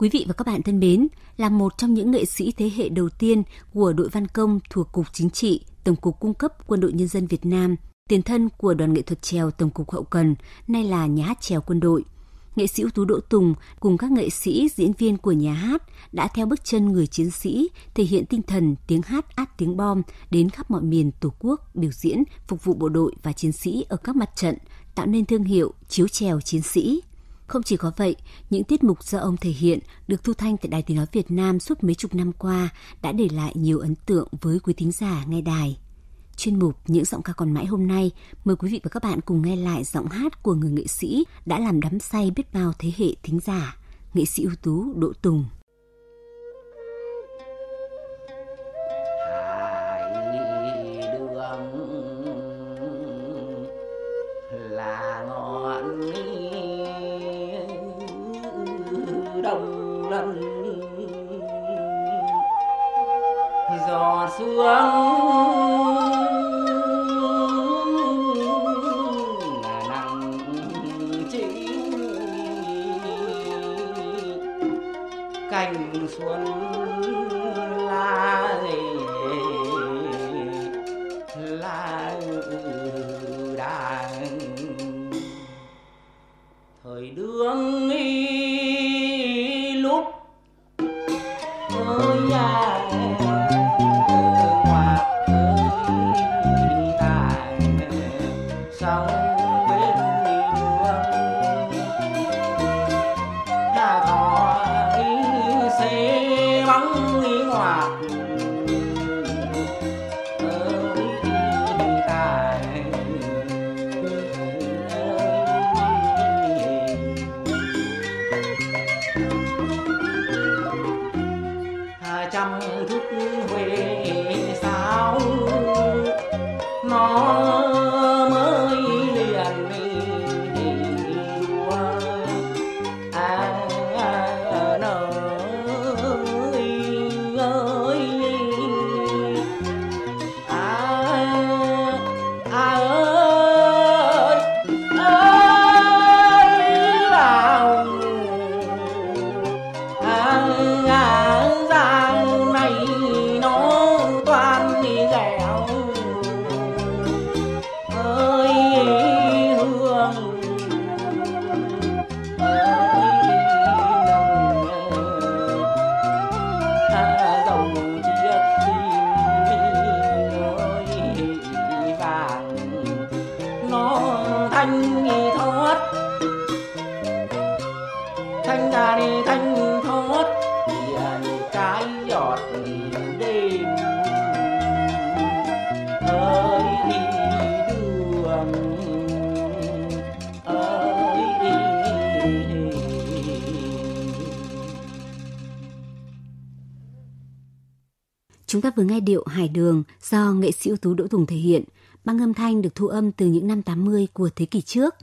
Quý vị và các bạn thân mến, là một trong những nghệ sĩ thế hệ đầu tiên của đội văn công thuộc Cục Chính trị, Tổng cục Cung cấp Quân đội Nhân dân Việt Nam, tiền thân của đoàn nghệ thuật trèo Tổng cục Hậu cần, nay là nhà hát trèo quân đội. Nghệ sĩ ưu tú Đỗ Tùng cùng các nghệ sĩ, diễn viên của nhà hát đã theo bước chân người chiến sĩ, thể hiện tinh thần tiếng hát át tiếng bom đến khắp mọi miền Tổ quốc, biểu diễn, phục vụ bộ đội và chiến sĩ ở các mặt trận, tạo nên thương hiệu chiếu trèo chiến sĩ. Không chỉ có vậy, những tiết mục do ông thể hiện được thu thanh tại Đài Tiếng Nói Việt Nam suốt mấy chục năm qua đã để lại nhiều ấn tượng với quý thính giả nghe đài. Chuyên mục Những giọng ca còn mãi hôm nay, mời quý vị và các bạn cùng nghe lại giọng hát của người nghệ sĩ đã làm đắm say biết bao thế hệ thính giả, nghệ sĩ ưu tú Đỗ Tùng. Chúng ta vừa nghe điệu Hải Đường do nghệ sĩ ưu tú Đỗ Tùng thể hiện, băng âm thanh được thu âm từ những năm 80 của thế kỷ trước.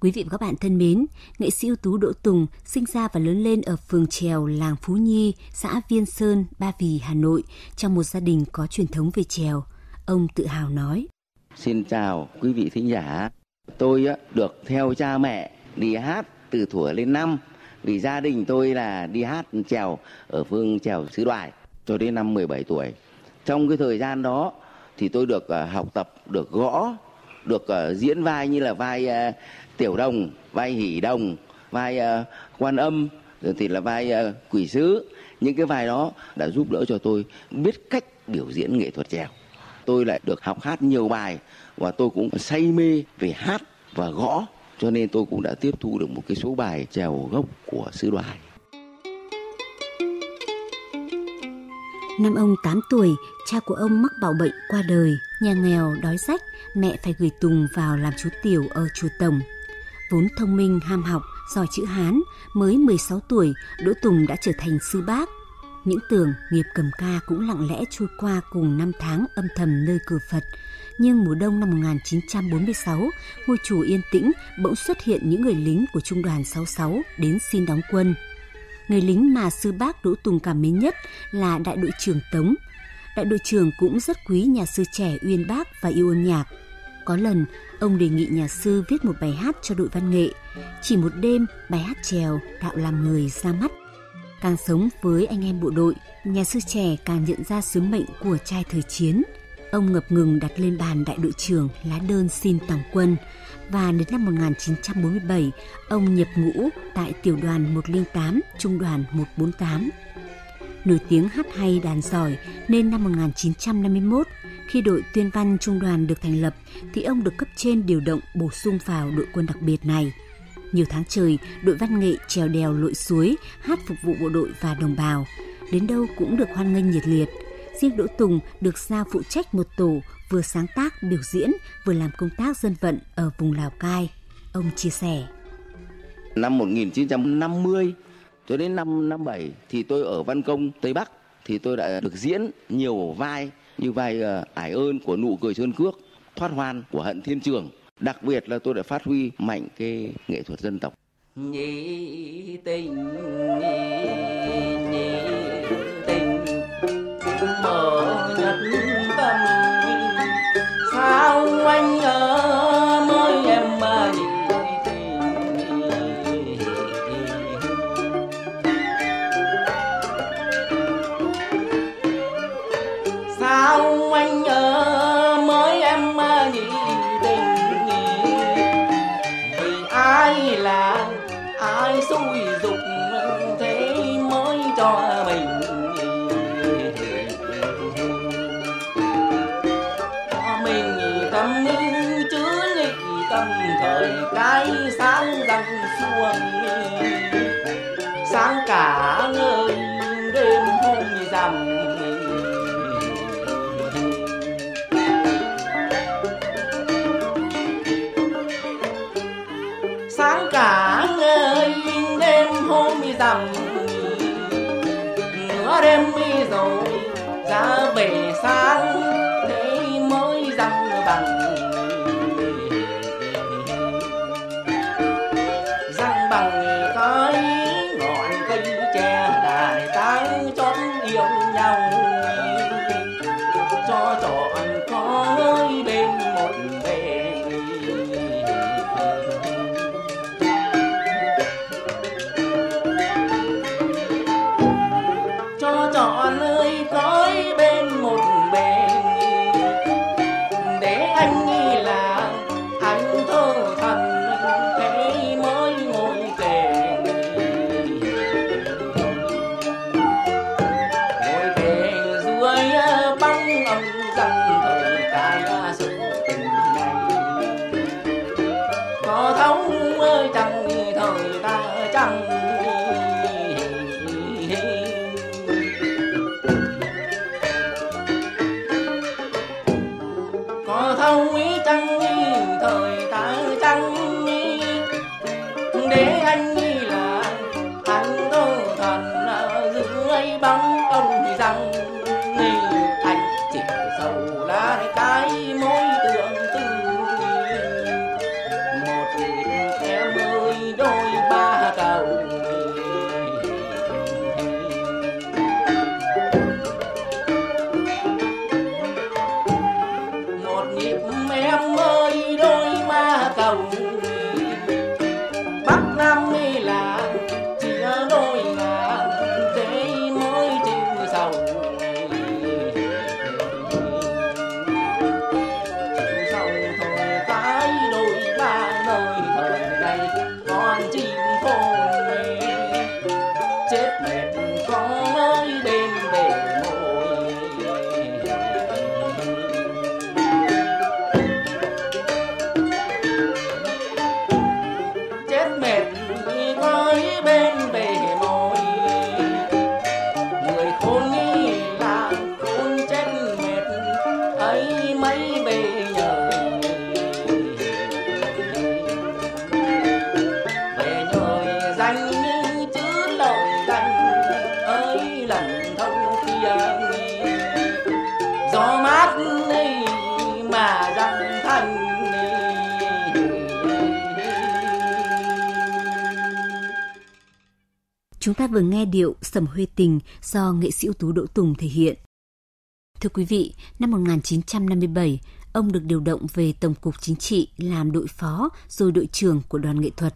Quý vị và các bạn thân mến, nghệ sĩ ưu tú Đỗ Tùng sinh ra và lớn lên ở phường Trèo, làng Phú Nhi, xã Viên Sơn, Ba Vì, Hà Nội, trong một gia đình có truyền thống về trèo. Ông tự hào nói. Xin chào quý vị thính giả. Tôi được theo cha mẹ đi hát từ thuở lên năm vì gia đình tôi là đi hát trèo ở phương trèo xứ đoài cho đến năm 17 tuổi. Trong cái thời gian đó thì tôi được uh, học tập, được gõ, được uh, diễn vai như là vai uh, tiểu đồng, vai hỷ đồng, vai uh, quan âm, rồi thì là vai uh, quỷ sứ. Những cái vai đó đã giúp đỡ cho tôi biết cách biểu diễn nghệ thuật trèo. Tôi lại được học hát nhiều bài và tôi cũng say mê về hát và gõ cho nên tôi cũng đã tiếp thu được một cái số bài trèo gốc của sứ đoài. Năm ông 8 tuổi, cha của ông mắc bạo bệnh qua đời, nhà nghèo, đói rách, mẹ phải gửi Tùng vào làm chú tiểu ở chùa Tổng. Vốn thông minh, ham học, giỏi chữ Hán, mới 16 tuổi, Đỗ Tùng đã trở thành sư bác. Những tưởng nghiệp cầm ca cũng lặng lẽ trôi qua cùng năm tháng âm thầm nơi cửa Phật. Nhưng mùa đông năm 1946, ngôi chùa yên tĩnh bỗng xuất hiện những người lính của trung đoàn 66 đến xin đóng quân. Người lính mà sư bác Đỗ Tùng cảm mến nhất là đại đội trưởng Tống. Đại đội trưởng cũng rất quý nhà sư trẻ uyên bác và yêu âm nhạc. Có lần, ông đề nghị nhà sư viết một bài hát cho đội văn nghệ. Chỉ một đêm, bài hát trèo đạo làm người ra mắt. Càng sống với anh em bộ đội, nhà sư trẻ càng nhận ra sứ mệnh của trai thời chiến. Ông ngập ngừng đặt lên bàn đại đội trưởng lá đơn xin tổng quân và đến năm 1947, ông nhập ngũ tại tiểu đoàn 108, trung đoàn 148. Nổi tiếng hát hay đàn giỏi nên năm 1951, khi đội tuyên văn trung đoàn được thành lập thì ông được cấp trên điều động bổ sung vào đội quân đặc biệt này. Nhiều tháng trời, đội văn nghệ trèo đèo lội suối, hát phục vụ bộ đội và đồng bào. Đến đâu cũng được hoan nghênh nhiệt liệt. Riêng Đỗ Tùng được giao phụ trách một tổ vừa sáng tác, biểu diễn, vừa làm công tác dân vận ở vùng Lào Cai. Ông chia sẻ. Năm 1950 cho đến năm 57 thì tôi ở Văn Công, Tây Bắc thì tôi đã được diễn nhiều vai như vai uh, ải ơn của nụ cười sơn cước, thoát hoan của hận thiên trường. Đặc biệt là tôi đã phát huy mạnh cái nghệ thuật dân tộc. Nhị tình, nhị, one. Yêu nhau có thấu ý chăng thời ta chẳng để anh Chúng ta vừa nghe điệu Sầm Huê Tình do nghệ sĩ ưu tú Đỗ Tùng thể hiện. Thưa quý vị, năm 1957, ông được điều động về Tổng cục Chính trị làm đội phó rồi đội trưởng của đoàn nghệ thuật.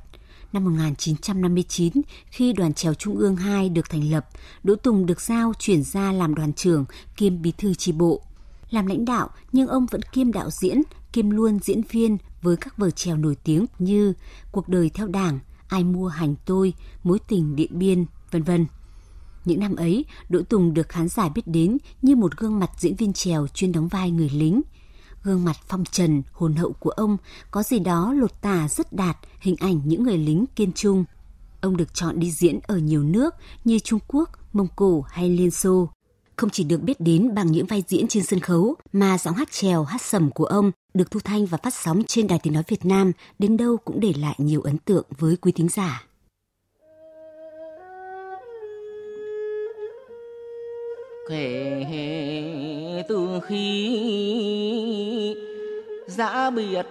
Năm 1959, khi đoàn trèo Trung ương 2 được thành lập, Đỗ Tùng được giao chuyển ra làm đoàn trưởng kiêm bí thư tri bộ. Làm lãnh đạo, nhưng ông vẫn kiêm đạo diễn, kiêm luôn diễn viên với các vở trèo nổi tiếng như Cuộc đời theo đảng, Ai mua hành tôi, Mối tình điện biên, vân vân. Những năm ấy, Đỗ Tùng được khán giả biết đến như một gương mặt diễn viên trèo chuyên đóng vai người lính. Gương mặt phong trần, hồn hậu của ông có gì đó lột tả rất đạt hình ảnh những người lính kiên trung. Ông được chọn đi diễn ở nhiều nước như Trung Quốc, Mông Cổ hay Liên Xô. Không chỉ được biết đến bằng những vai diễn trên sân khấu, mà giọng hát trèo, hát sầm của ông được thu thanh và phát sóng trên Đài Tiếng Nói Việt Nam đến đâu cũng để lại nhiều ấn tượng với quý thính giả. kể từ khi giã biệt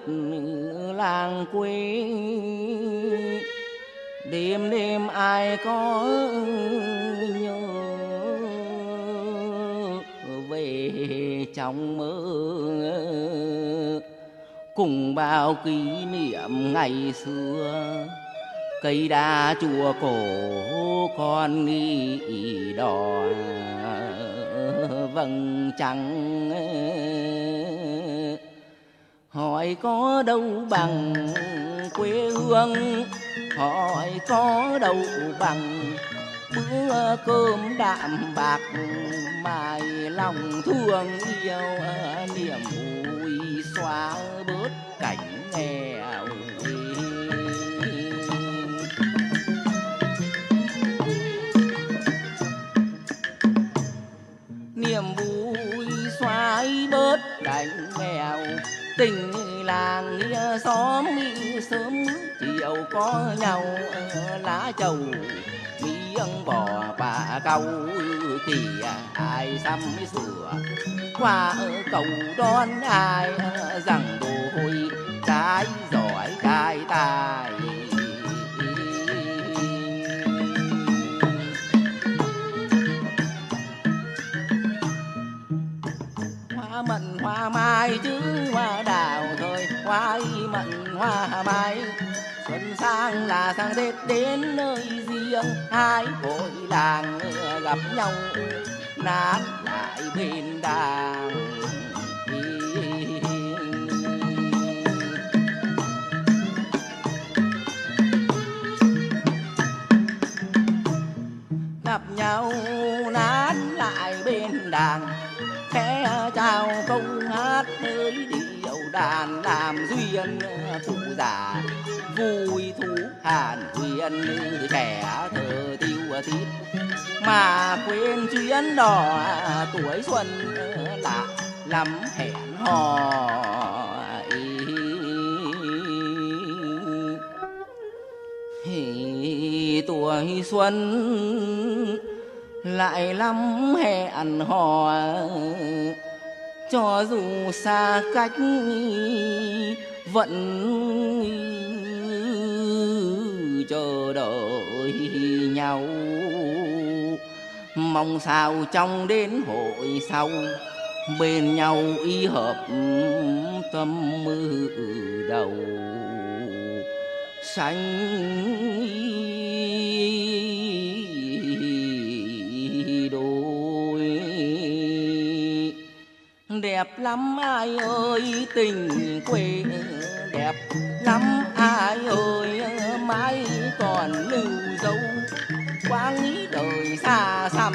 làng quê đêm đêm ai có nhớ về trong mơ cùng bao kỷ niệm ngày xưa. Cây đa chùa cổ con nghi đỏ vầng trăng hỏi có đâu bằng quê hương, hỏi có đâu bằng bữa cơm đạm bạc, mài lòng thương yêu niềm vui xóa bớt cảnh nghèo niềm vui xóa bớt cảnh nghèo, tình làng nghĩa xóm sớm chiều có nhau lá chầu chân bò bà câu thì ai xăm sửa. Qua cầu đón ai, rằng đồ trái giỏi trai tài. Hoa mận hoa mai chứ hoa đào thôi, hoa mận hoa mai sang là sang tết đến nơi riêng. Hai hội làng gặp nhau, nán lại bên đàng gặp nhau, nán lại bên đàng, khẽ chào câu hát nơi điệu đàn, làm duyên phụ già vui thú. Hàn huyền trẻ thơ tiêu thiết. Mà quên chuyến đò tuổi xuân lạ lắm hẹn hò tuổi xuân lại lắm hẹn hò. Cho dù xa cách vẫn chờ đợi nhau. Mong sao trong đến hội sau, bên nhau y hợp tâm mơ đầu. Sanh đôi. Đẹp lắm ai ơi, tình quê đẹp lắm ai ơi, mãi xa xăm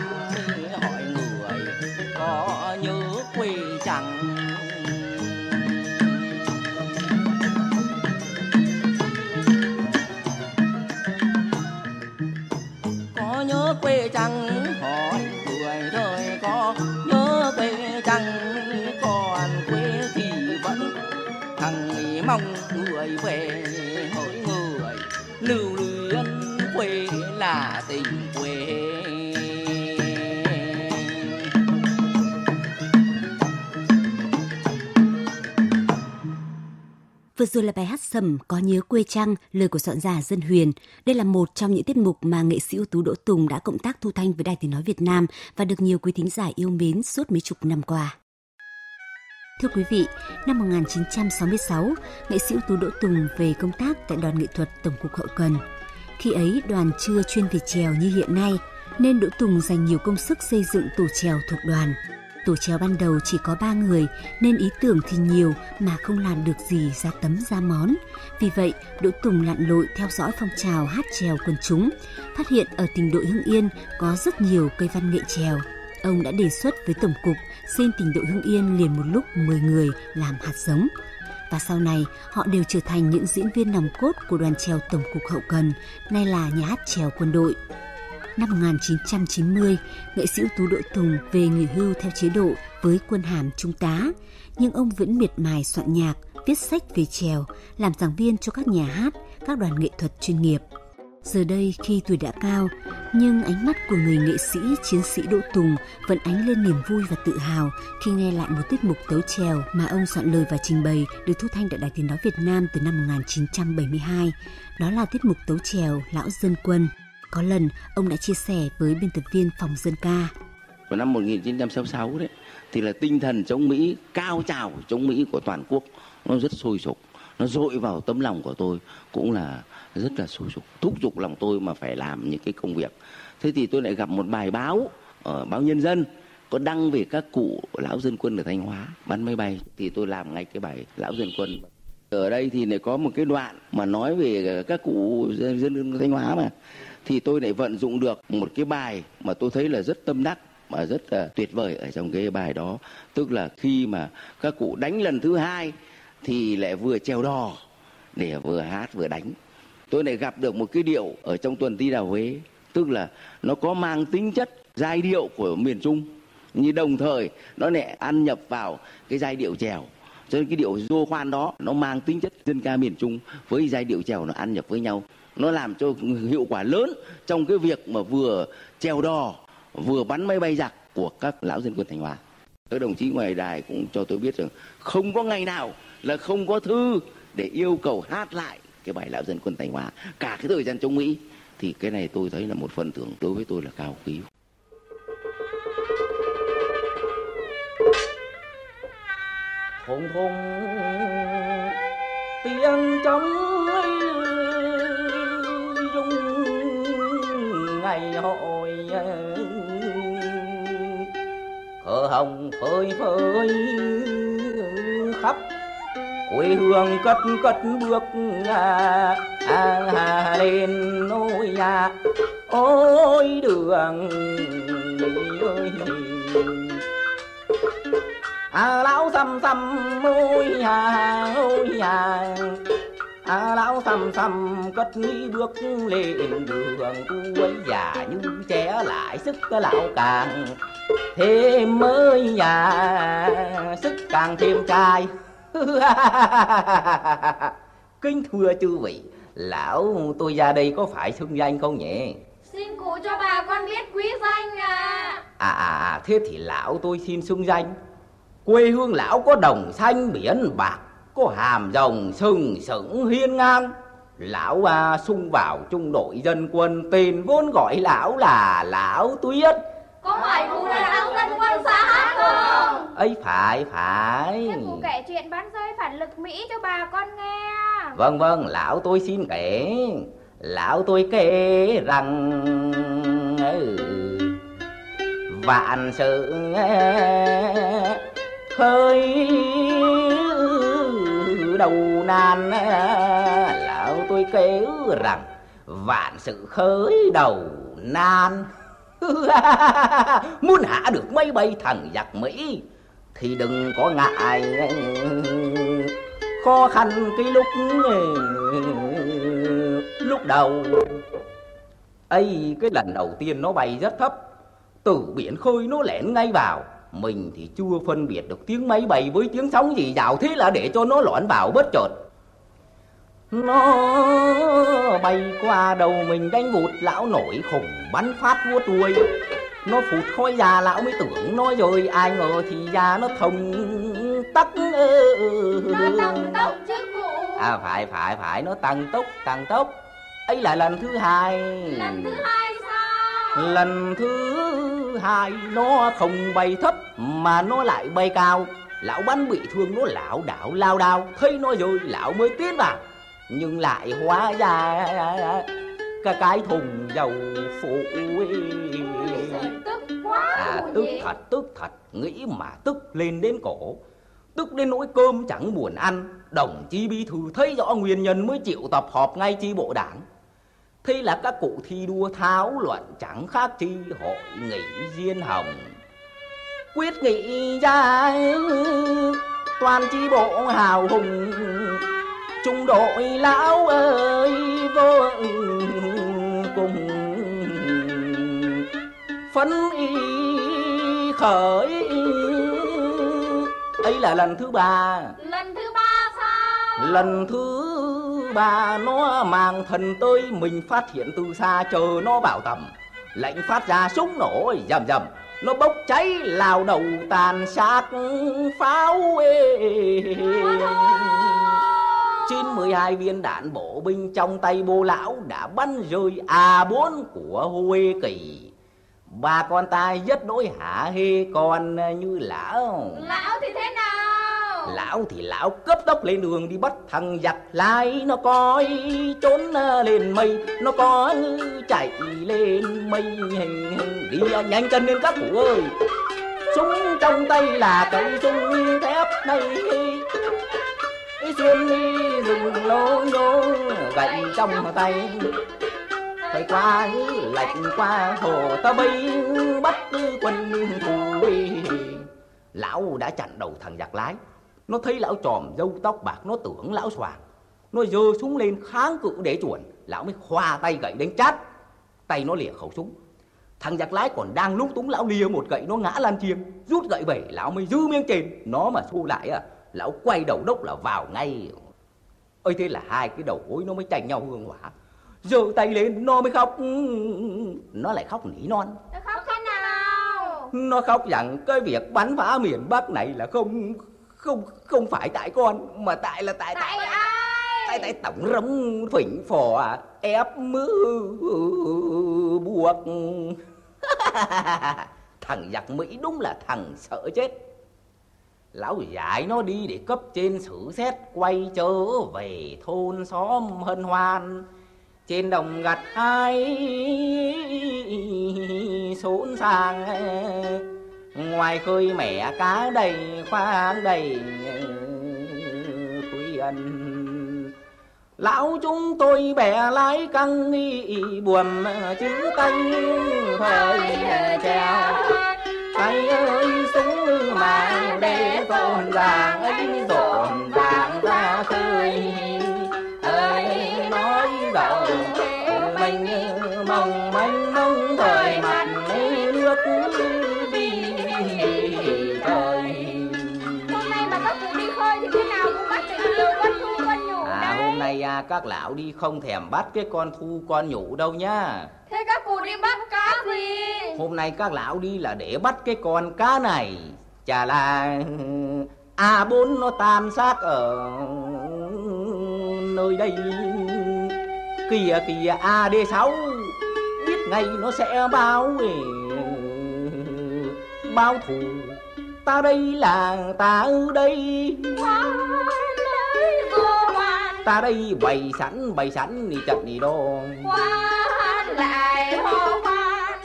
Vừa rồi là bài hát sầm Có nhớ quê trăng, lời của soạn giả Dân Huyền. Đây là một trong những tiết mục mà nghệ sĩ ưu tú Đỗ Tùng đã cộng tác thu thanh với Đài Tiếng Nói Việt Nam và được nhiều quý thính giả yêu mến suốt mấy chục năm qua. Thưa quý vị, năm 1966, nghệ sĩ ưu tú Đỗ Tùng về công tác tại đoàn nghệ thuật Tổng cục Hậu Cần. Khi ấy đoàn chưa chuyên về trèo như hiện nay, nên Đỗ Tùng dành nhiều công sức xây dựng tủ trèo thuộc đoàn. Tổ trèo ban đầu chỉ có 3 người nên ý tưởng thì nhiều mà không làm được gì ra tấm ra món. Vì vậy, Đỗ Tùng lặn lội theo dõi phong trào hát trèo quần chúng, phát hiện ở tỉnh đội Hưng Yên có rất nhiều cây văn nghệ trèo. Ông đã đề xuất với Tổng cục xin tỉnh đội Hưng Yên liền một lúc 10 người làm hạt giống. Và sau này, họ đều trở thành những diễn viên nòng cốt của đoàn trèo Tổng cục Hậu Cần, nay là nhà hát trèo quân đội. Năm 1990, nghệ sĩ ưu tú Đỗ Tùng về nghỉ hưu theo chế độ với quân hàm trung tá, nhưng ông vẫn miệt mài soạn nhạc, viết sách về trèo, làm giảng viên cho các nhà hát, các đoàn nghệ thuật chuyên nghiệp. Giờ đây khi tuổi đã cao, nhưng ánh mắt của người nghệ sĩ chiến sĩ Đỗ Tùng vẫn ánh lên niềm vui và tự hào khi nghe lại một tiết mục tấu trèo mà ông soạn lời và trình bày được thu thanh tại Đài Tiếng Nói Việt Nam từ năm 1972. Đó là tiết mục tấu trèo Lão Dân Quân. Có lần ông đã chia sẻ với biên tập viên phòng dân ca. Vào năm 1966 đấy thì là tinh thần chống Mỹ cao trào chống Mỹ của toàn quốc nó rất sôi sục. Nó dội vào tấm lòng của tôi cũng là rất là sôi sục. Thúc giục lòng tôi mà phải làm những cái công việc. Thế thì tôi lại gặp một bài báo ở báo nhân dân có đăng về các cụ lão dân quân ở thanh hóa bắn máy bay. Thì tôi làm ngay cái bài lão dân quân. Ở đây thì lại có một cái đoạn mà nói về các cụ dân, dân thanh hóa mà thì tôi lại vận dụng được một cái bài mà tôi thấy là rất tâm đắc, mà rất là tuyệt vời ở trong cái bài đó. Tức là khi mà các cụ đánh lần thứ hai thì lại vừa treo đò để vừa hát vừa đánh. Tôi lại gặp được một cái điệu ở trong tuần ti đào huế, tức là nó có mang tính chất giai điệu của miền trung, nhưng đồng thời nó lại ăn nhập vào cái giai điệu trèo cho nên cái điệu dô khoan đó nó mang tính chất dân ca miền trung với giai điệu trèo nó ăn nhập với nhau nó làm cho hiệu quả lớn trong cái việc mà vừa treo đò, vừa bắn máy bay giặc của các lão dân quân Thanh Hóa. Các đồng chí ngoài đài cũng cho tôi biết rằng không có ngày nào là không có thư để yêu cầu hát lại cái bài lão dân quân Thanh Hóa cả cái thời gian chống Mỹ, thì cái này tôi thấy là một phần thưởng đối với tôi là cao quý. thùng thùng tiếng trống đại hội cờ hồng phơi phới khắp quê hương cất cất bước à, à, à lên ôi nhà. Ôi đường ơi. À, lão xăm xăm ôi nhà ôi nhà à, lão xăm xăm cất đi bước lên đường cuối già như trẻ lại sức lão càng. Thêm mới nhà sức càng thêm trai. Kính thưa chư vị lão tôi ra đây có phải xưng danh không nhỉ? Xin cụ cho bà con biết quý danh à à à, à thế thì lão tôi xin xưng danh. Quê hương lão có đồng xanh biển bạc có hàm rồng sừng sững hiên ngang. Lão à, sung vào trung đội dân quân tên vốn gọi lão là lão tuyết. Có phải cụ là lão dân quân xã hát không? Ấy phải phải. Thế cụ kể chuyện bán rơi phản lực mỹ cho bà con nghe. Vâng vâng lão tôi xin kể. Lão tôi kể rằng ừ, vạn sự đầu nan lão tôi kể rằng, vạn sự khởi đầu nan. Muốn hạ được mấy bay thằng giặc mỹ thì đừng có ngại. Khó khăn cái lúc lúc đầu, ấy, cái lần đầu tiên nó bay rất thấp, từ biển khơi nó lẻn ngay vào mình thì chưa phân biệt được tiếng máy bay với tiếng sóng gì. Dào thế là để cho nó loạn vào bất chợt nó bay qua đầu mình đánh vụt lão nổi khủng bắn phát vua đuôi. Nó phụt khói già lão mới tưởng nó rồi ai ngờ thì già nó thông tắc. Nó tăng tốc chứ cụ. À phải phải phải. Nó tăng tốc tăng tốc. Ấy là lần thứ hai. Lần thứ hai lần thứ hai nó không bay thấp mà nó lại bay cao. Lão bắn bị thương nó lão đảo lao đao thấy nó rồi lão mới tiến vào. Nhưng lại hóa ra cái cái thùng dầu phụ. Tức quá À tức thật tức thật Nghĩ mà tức lên đến cổ. Tức đến nỗi cơm chẳng buồn ăn Đồng chí bí thư thấy rõ nguyên nhân Mới chịu tập họp ngay chi bộ đảng Thế là các cụ thi đua tháo luận Chẳng khác chi hội nghị diên hồng. Quyết nghị ra Toàn chi bộ hào hùng. Trung đội lão ơi vô cùng. Phấn y khởi. Ấy là lần thứ ba. Lần thứ ba sao? lần thứ ba nó mang thần tới, mình phát hiện từ xa chờ nó bảo tầm lệnh phát ra súng nổ rầm rầm nó bốc cháy, lao đầu tàn sát pháo ê. Trên 12 viên đạn bộ binh trong tay bô lão đã bắn rơi A4 của Huê Kỳ. Ba con tai rất đối hả hê còn như lão. Lão thì thế nào? Lão thì lão cướp tốc lên đường đi bắt thằng giặc lái. Nó coi trốn ờ, lên mây. Nó có chạy lên mây. Đi à, nhanh chân lên các cụ ơi. Súng trong tay là cây súng thép này. Xuyên đi rừng lô nhô, Gậy trong tay. Thời qua lạnh qua hồ ta bay Bắt quân thù Lão đã chặn đầu thằng giặc lái. Nó thấy lão tròm dâu tóc bạc Nó tưởng lão soàng Nó giơ súng lên kháng cự để chuẩn Lão mới khoa tay gậy đánh chát. Tay nó lìa khẩu súng. Thằng giặc lái còn đang lúc túng lão lìa một gậy Nó ngã lan chiêng. Rút gậy về lão mới giữ miếng trên. Nó mà xô lại à Lão quay đầu đốc là vào ngay. Ơi thế là hai cái đầu gối nó mới chành nhau hương hỏa. Giơ tay lên nó mới khóc. Nó lại khóc nỉ non. Nó khóc thế nào? nó khóc rằng cái việc bắn phá miền Bắc này là không không không phải tại con mà tại là tại Tại tại ai? tại, tại tổng rống phỉnh phò ép mứ buộc. Thằng giặc Mỹ đúng là thằng sợ chết. Lão giải nó đi để cấp trên xử xét quay trở về thôn xóm hân hoan. Trên đồng gặt hai xốn sang ngoài khơi mẻ cá đầy khoang đầy quý ân lão chúng tôi bè lái căng nghi buồm chữ tay thời treo. tay ơi. Súng mà để rộn ràng ấy rộn à, các lão đi không thèm bắt cái con thu con nhủ đâu nhá. Thế các cụ đi bắt cá gì? Hôm nay các lão đi là để bắt cái con cá này. Chả là A4 nó tan xác ở nơi đây. Kìa kìa AD6 Biết ngay nó sẽ báo Báo thù. Ta đây là ta ở đây. Hoan Ta đây bày sẵn bày sẵn đi trận đi đô. Hoan lại hô hoan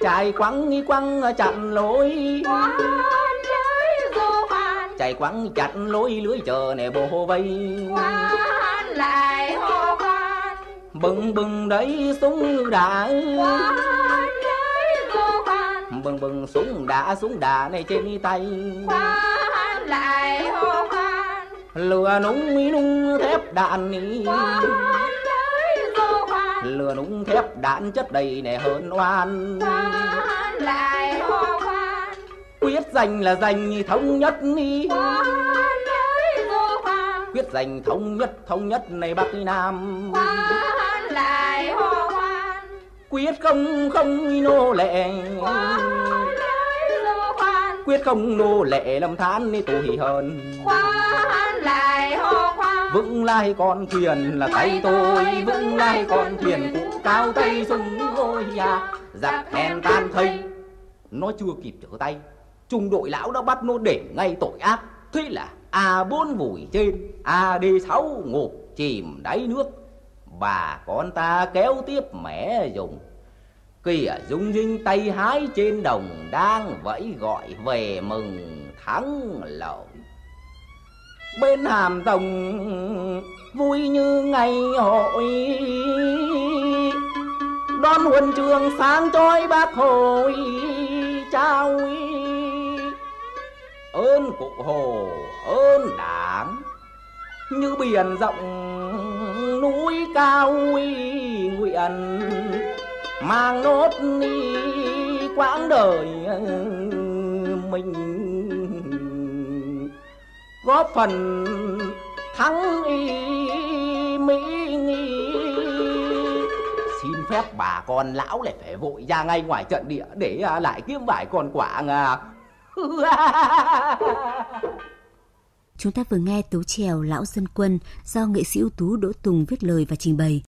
Chạy quăng quăng chặn lối. Hoan ơi vô hoan chạy quăng chặt lối lưới chờ nè bồ vây. Hoan lại hô hoan bừng bừng đấy súng đã Hoan ơi vô hoan bừng bừng súng đã súng đà này trên tay. Hoan lại hô lừa núng nung thép đạn ní lửa lừa núng thép đạn chất đầy nè hơn oan. Lại quyết giành là giành thống nhất ni quyết giành thống nhất thống nhất này bắc nam. Lại quyết không không nô lệ quyết không nô lệ lâm than ni hỉ hơn Hoan lại hô hoan vững lai con thuyền là tay tôi vững lai con thuyền cụ cao tay súng ôi à giặc hèn tan thây. nó chưa kịp trở tay trung đội lão đã bắt nó để ngay tội ác. Thế là a bốn vùi trên ad sáu ngục chìm đáy nước. Bà con ta kéo tiếp mẻ dùng kìa, dung dinh tay hái trên đồng đang vẫy gọi về mừng thắng lợi. Bên hàm rồng vui như ngày hội. Đón huân trường sáng trói bác hồi trao ơn cụ hồ, ơn đảng, như biển rộng núi cao nguyện mang nốt đi quãng đời mình. Góp phần thắng y mỹ nghi. Xin phép bà con lão lại phải vội ra ngay ngoài trận địa để à, lại kiếm vài con quả à. Chúng ta vừa nghe tấu trèo, Lão Dân Quân do nghệ sĩ ưu tú Đỗ Tùng viết lời và trình bày.